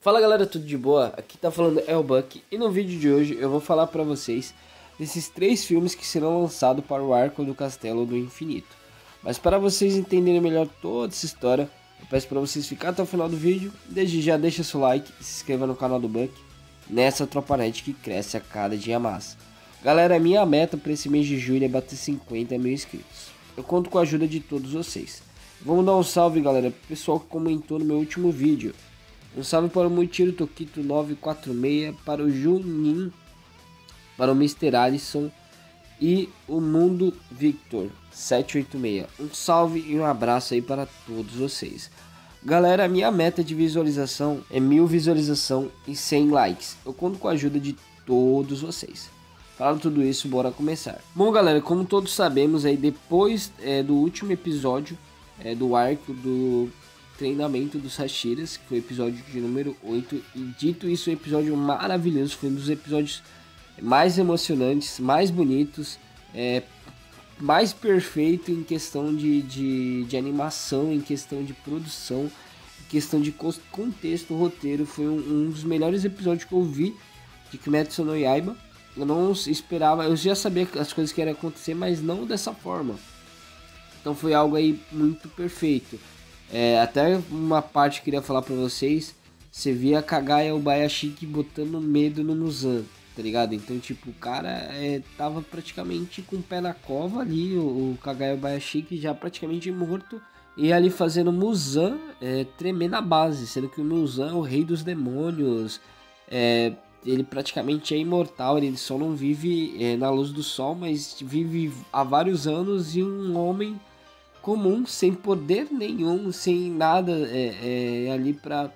Fala galera, tudo de boa? Aqui tá falando é o Buck e no vídeo de hoje eu vou falar pra vocês desses três filmes que serão lançados para o Arco do Castelo do Infinito. Mas para vocês entenderem melhor toda essa história, eu peço para vocês ficarem até o final do vídeo, desde já deixa seu like e se inscreva no canal do Buck, nessa tropa-net que cresce a cada dia mais. Galera, minha meta para esse mês de julho é bater 50 mil inscritos. Eu conto com a ajuda de todos vocês. Vamos dar um salve galera, pro pessoal que comentou no meu último vídeo. Um salve para o Muitiro Tokito 946, para o Junin, para o Mr. Alisson e o Mundo Victor 786. Um salve e um abraço aí para todos vocês. Galera, minha meta de visualização é mil visualização e 100 likes. Eu conto com a ajuda de todos vocês. Falando tudo isso, bora começar. Bom, galera, como todos sabemos, aí depois é, do último episódio é, do arco do treinamento dos Hashiras, que foi o episódio de número 8. E dito isso, um episódio maravilhoso, foi um dos episódios mais emocionantes, mais bonitos, é, mais perfeito em questão de, de, de, animação, em questão de produção, em questão de contexto, roteiro. Foi um, um dos melhores episódios que eu vi de Kimetsu no Yaiba. Eu não esperava, eu já sabia as coisas que iam acontecer, mas não dessa forma. Então foi algo aí muito perfeito. É, até uma parte que eu queria falar pra vocês. Você via Kagaya o Bayashiki botando medo no Muzan, tá ligado? Então, tipo, o cara é, tava praticamente com o pé na cova ali, o, o Kagaya Bayashiki já praticamente morto. E ali fazendo Muzan é, tremer na base, sendo que o Muzan é o rei dos demônios. É, ele praticamente é imortal, ele só não vive é, na luz do sol, mas vive há vários anos e um homem comum, sem poder nenhum, sem nada é, é, ali para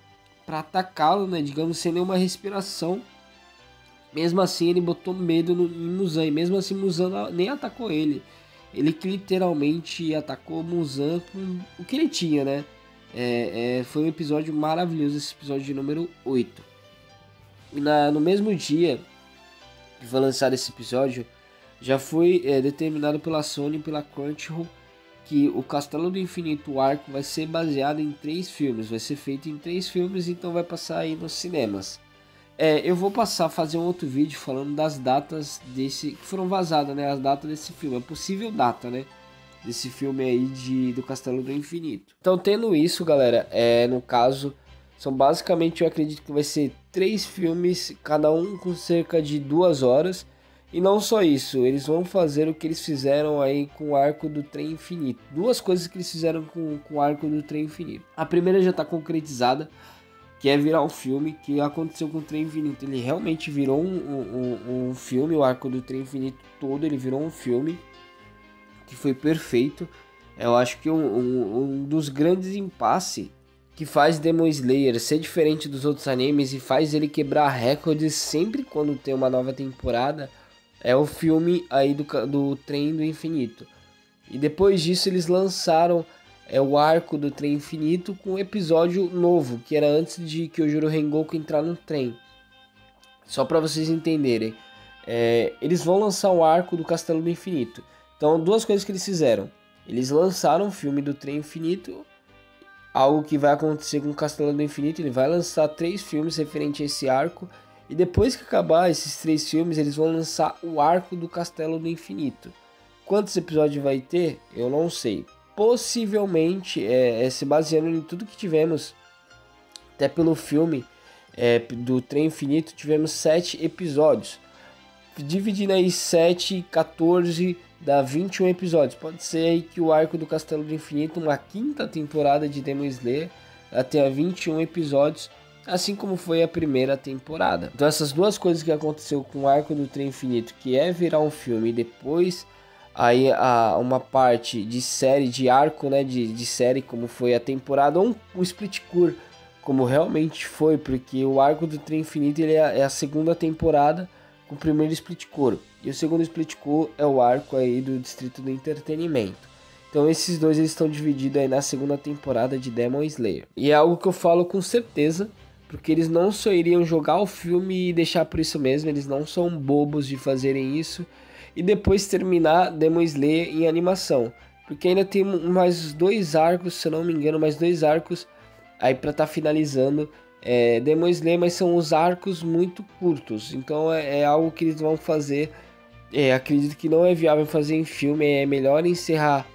atacá-lo, né? Digamos, sem nenhuma respiração. Mesmo assim, ele botou medo no, em Muzan, e mesmo assim, Muzan nem atacou ele. Ele que literalmente atacou Muzan com o que ele tinha, né? É, é, foi um episódio maravilhoso, esse episódio de número 8. E na, no mesmo dia que foi lançado esse episódio, já foi é, determinado pela Sony e pela Crunchyroll que o Castelo do Infinito Arco vai ser baseado em três filmes, vai ser feito em três filmes, então vai passar aí nos cinemas. É, eu vou passar a fazer um outro vídeo falando das datas desse que foram vazadas, né? As datas desse filme, a possível data, né? Desse filme aí de do Castelo do Infinito. Então, tendo isso, galera, é no caso são basicamente eu acredito que vai ser três filmes, cada um com cerca de duas horas. E não só isso, eles vão fazer o que eles fizeram aí com o arco do trem infinito. Duas coisas que eles fizeram com, com o arco do trem infinito. A primeira já está concretizada, que é virar um filme, que aconteceu com o trem infinito. Ele realmente virou um, um, um filme, o arco do trem infinito todo, ele virou um filme que foi perfeito. Eu acho que um, um, um dos grandes impasses que faz Demon Slayer ser diferente dos outros animes e faz ele quebrar recordes sempre quando tem uma nova temporada é o filme aí do, do Trem do Infinito. E depois disso eles lançaram é, o arco do Trem Infinito com um episódio novo, que era antes de que o Juro Rengoku entrar no trem. Só para vocês entenderem. É, eles vão lançar o arco do Castelo do Infinito. Então, duas coisas que eles fizeram. Eles lançaram o filme do Trem Infinito, algo que vai acontecer com o Castelo do Infinito. Ele vai lançar três filmes referente a esse arco e depois que acabar esses três filmes, eles vão lançar o Arco do Castelo do Infinito. Quantos episódios vai ter? Eu não sei. Possivelmente, é, é se baseando em tudo que tivemos, até pelo filme é, do Trem Infinito, tivemos sete episódios. Dividindo aí 7, 14, dá 21 episódios. Pode ser aí que o Arco do Castelo do Infinito, uma quinta temporada de Demon Slayer, até 21 episódios assim como foi a primeira temporada. Então essas duas coisas que aconteceu com o Arco do Trem Infinito, que é virar um filme e depois aí a, uma parte de série, de arco, né, de, de série, como foi a temporada, ou um, um split core, como realmente foi, porque o Arco do Trem Infinito ele é, é a segunda temporada com o primeiro split core, e o segundo split core é o arco aí do Distrito do Entretenimento. Então esses dois eles estão divididos aí na segunda temporada de Demon Slayer. E é algo que eu falo com certeza, porque eles não só iriam jogar o filme e deixar por isso mesmo, eles não são bobos de fazerem isso e depois terminar Demon Slayer em animação, porque ainda tem mais dois arcos, se eu não me engano, mais dois arcos aí para estar tá finalizando é, Demon Slayer, mas são os arcos muito curtos. Então é, é algo que eles vão fazer. É, acredito que não é viável fazer em filme, é melhor encerrar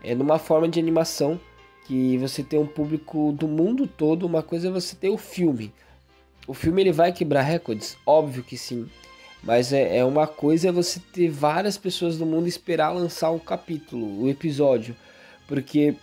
é, numa forma de animação que você tem um público do mundo todo. Uma coisa é você ter o filme. O filme ele vai quebrar recordes? Óbvio que sim. Mas é, é uma coisa é você ter várias pessoas do mundo esperar lançar o capítulo, o episódio. Porque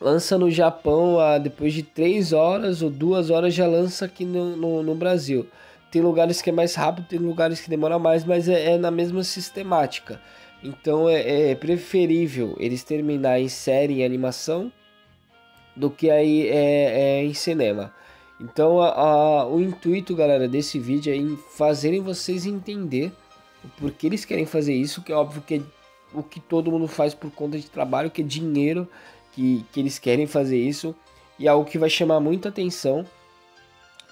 lança no Japão a, depois de 3 horas ou 2 horas já lança aqui no, no, no, Brasil. Tem lugares que é mais rápido, tem lugares que demora mais, mas é, é na mesma sistemática. Então é, é, preferível eles terminar em série e animação do que aí é, é em cinema. Então a, a, o intuito, galera, desse vídeo é em fazerem vocês entender o porquê eles querem fazer isso, que é óbvio que é o que todo mundo faz por conta de trabalho, que é dinheiro que, que eles querem fazer isso e é algo que vai chamar muita atenção.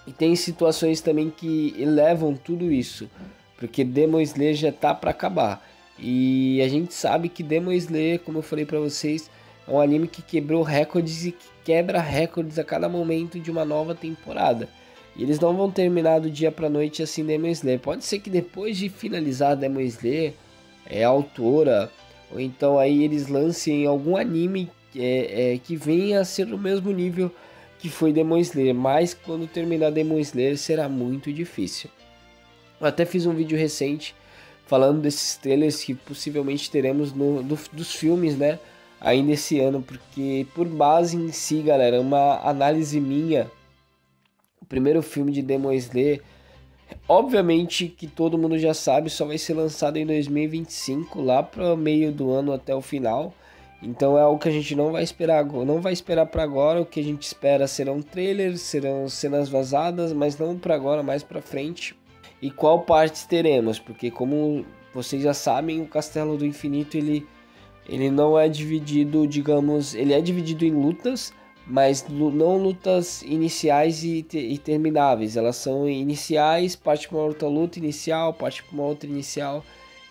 E tem situações também que elevam tudo isso, porque Demon Slayer já tá para acabar. E a gente sabe que Demon Slayer, como eu falei para vocês, é um anime que quebrou recordes e que quebra recordes a cada momento de uma nova temporada. E eles não vão terminar do dia pra noite assim Demon Slayer. Pode ser que depois de finalizar Demon Slayer, é a autora, ou então aí eles lancem algum anime é, é, que venha a ser do mesmo nível que foi Demon Slayer, mas quando terminar Demon Slayer será muito difícil. Eu até fiz um vídeo recente falando desses trailers que possivelmente teremos no, do, dos filmes, né? Ainda esse ano, porque por base em si, galera, uma análise minha, o primeiro filme de Demon Slayer, obviamente que todo mundo já sabe, só vai ser lançado em 2025, lá para meio do ano até o final. Então é algo que a gente não vai esperar, não vai esperar para agora. O que a gente espera serão trailers, serão cenas vazadas, mas não para agora, mais para frente. E qual partes teremos? Porque como vocês já sabem, o Castelo do Infinito ele ele não é dividido, digamos, ele é dividido em lutas, mas não lutas iniciais e, e termináveis. Elas são iniciais, parte para uma outra luta inicial, parte para uma outra inicial.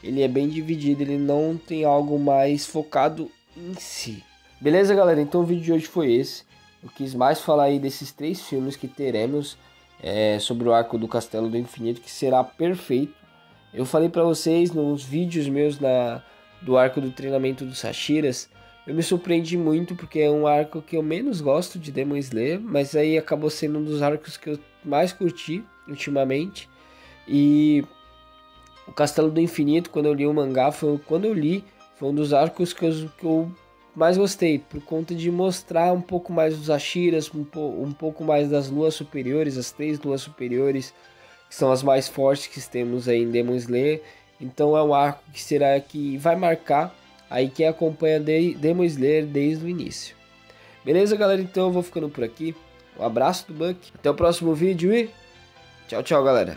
Ele é bem dividido, ele não tem algo mais focado em si. Beleza, galera? Então o vídeo de hoje foi esse. Eu quis mais falar aí desses três filmes que teremos é, sobre o arco do Castelo do Infinito, que será perfeito. Eu falei para vocês nos vídeos meus na, do arco do treinamento dos Sashiras, eu me surpreendi muito porque é um arco que eu menos gosto de Demon Slayer, mas aí acabou sendo um dos arcos que eu mais curti ultimamente. E o Castelo do Infinito, quando eu li o mangá, foi quando eu li foi um dos arcos que eu, que eu mais gostei, por conta de mostrar um pouco mais dos Ashiras, um, po, um pouco mais das luas superiores, as três luas superiores, que são as mais fortes que temos aí em Demon Slayer. Então é um arco que será que vai marcar aí quem acompanha de, Demon Slayer desde o início. Beleza, galera? Então eu vou ficando por aqui. Um abraço do Buck, até o próximo vídeo e tchau, tchau, galera.